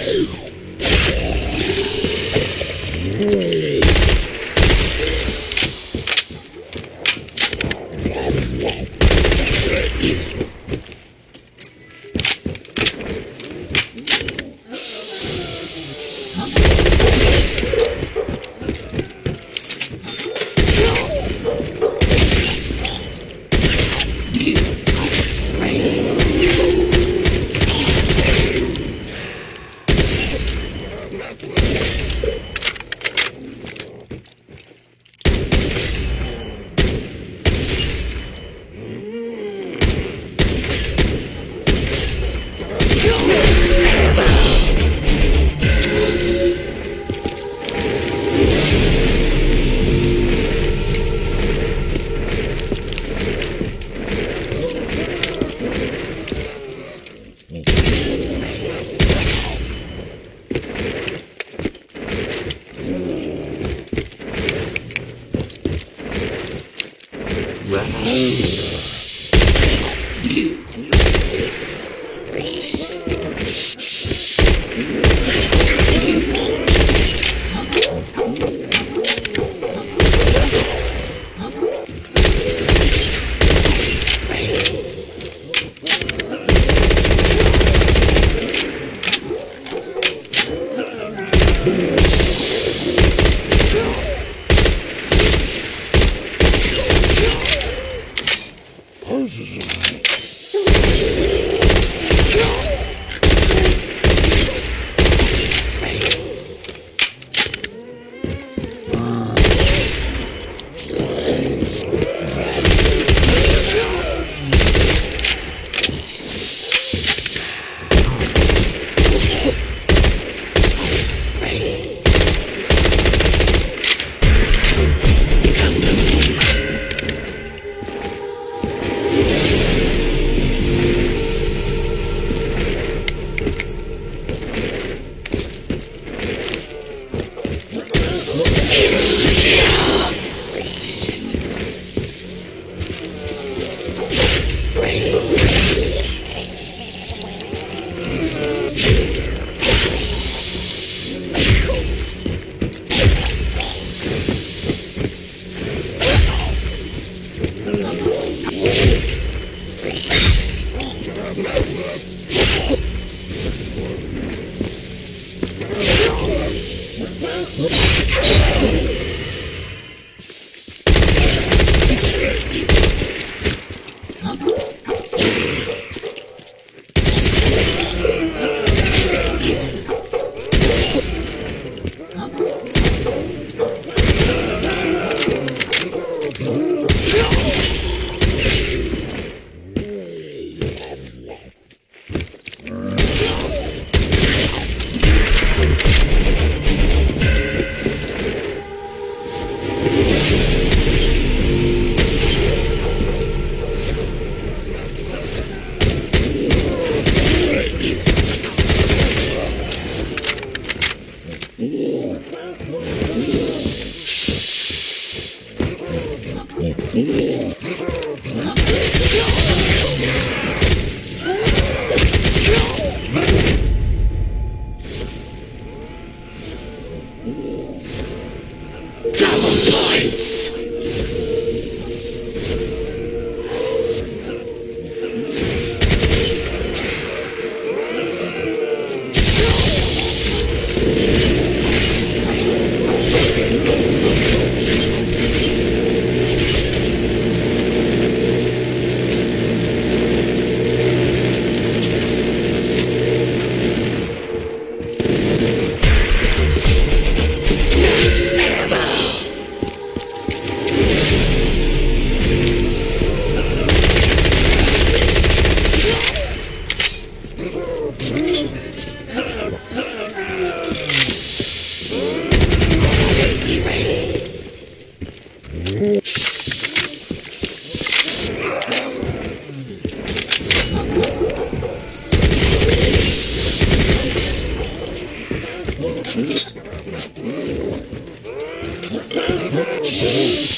Hey! Our lights. Ooh.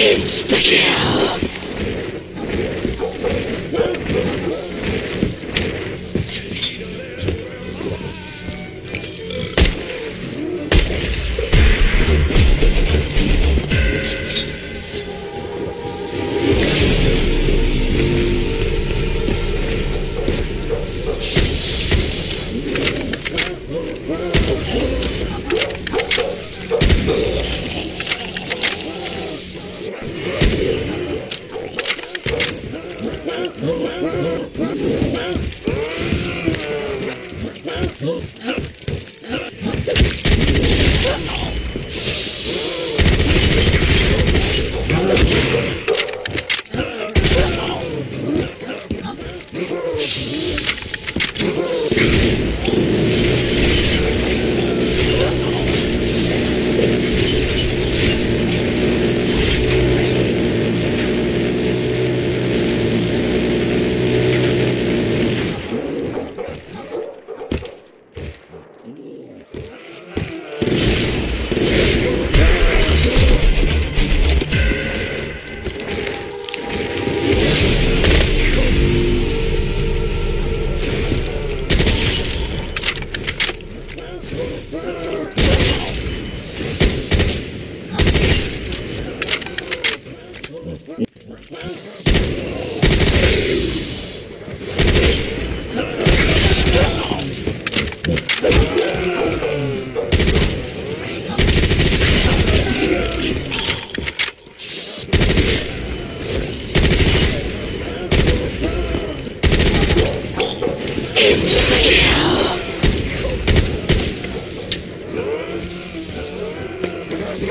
Insta-kill!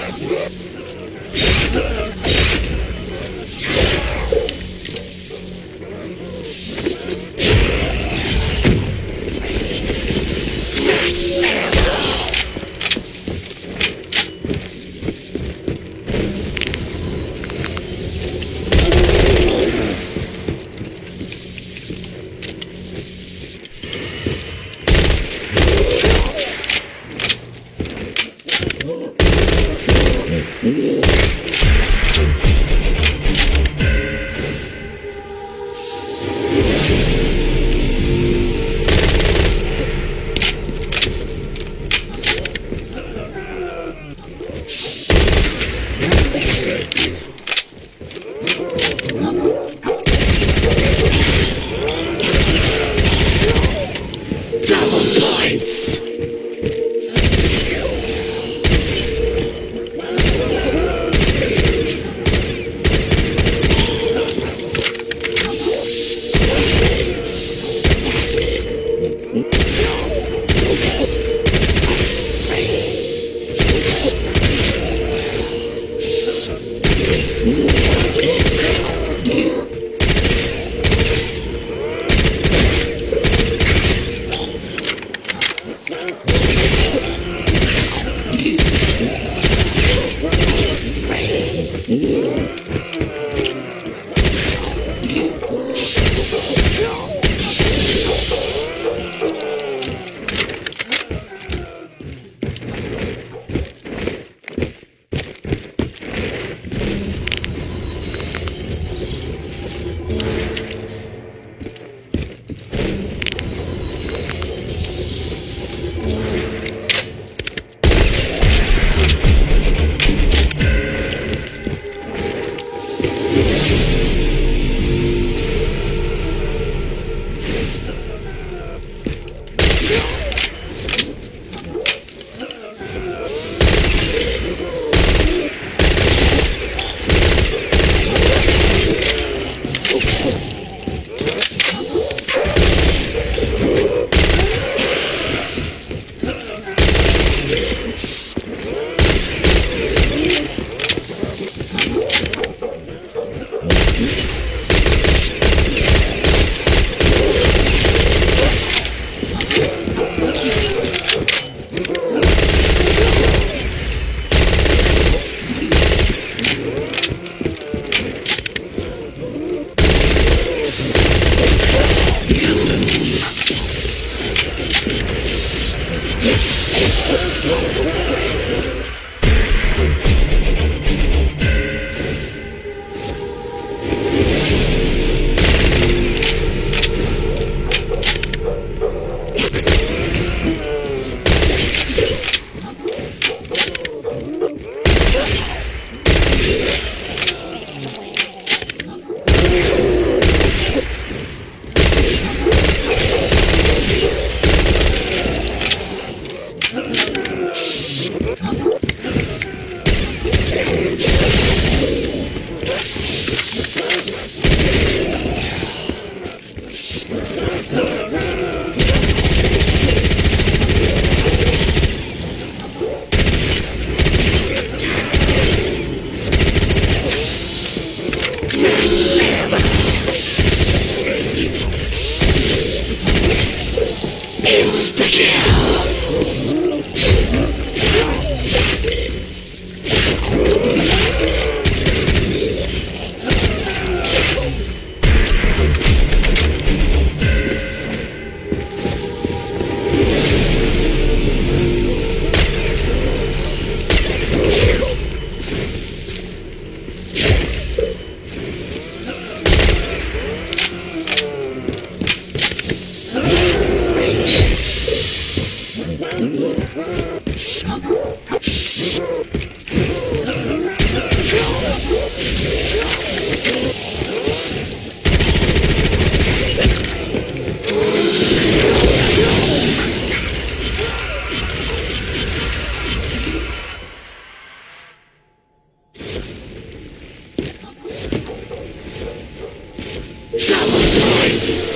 Insta-kill! Double points!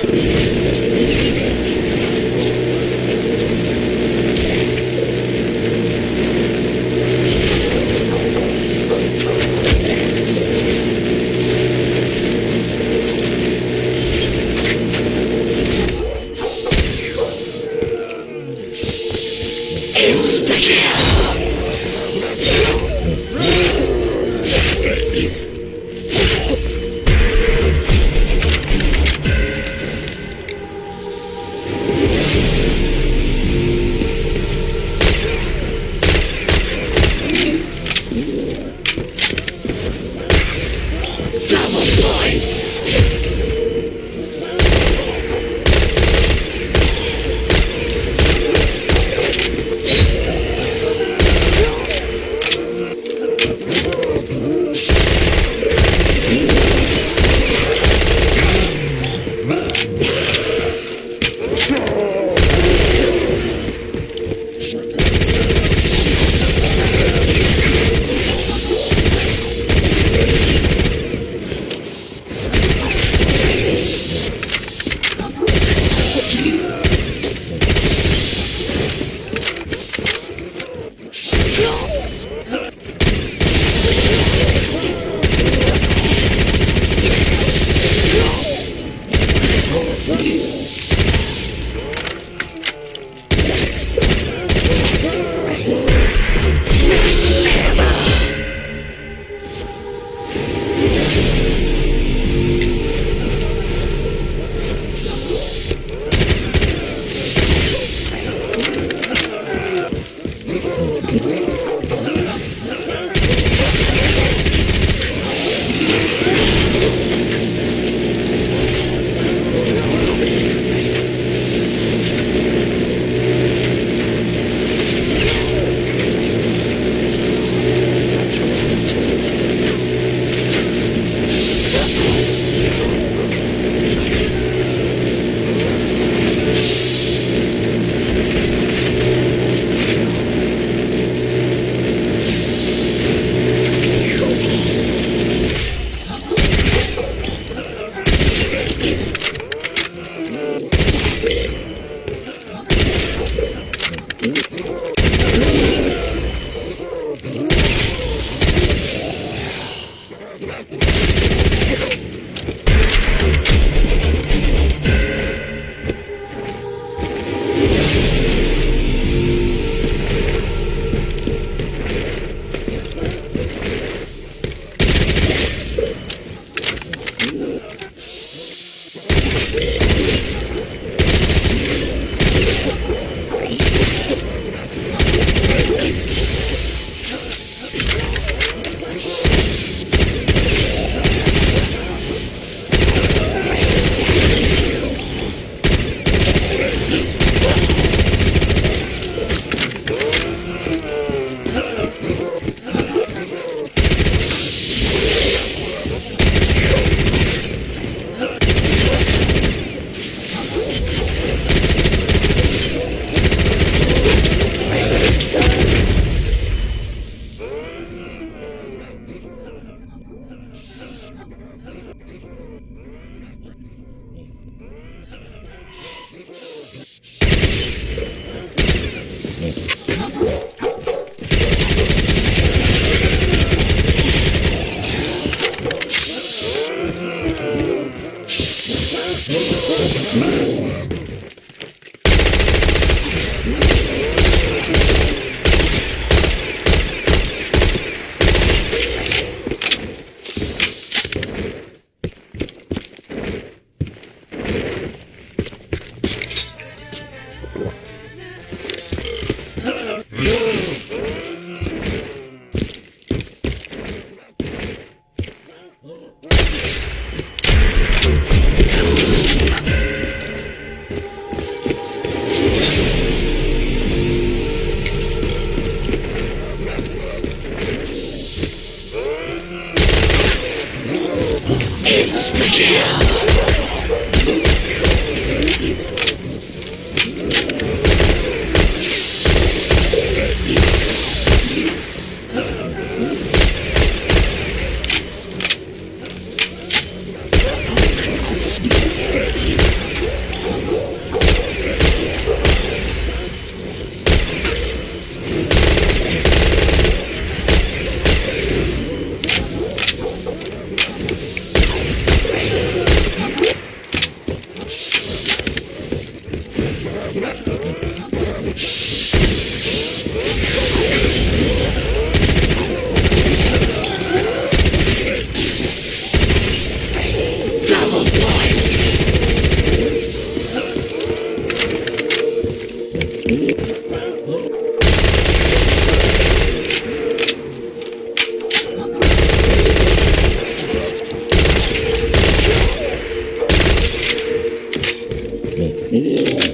Peace. Peki.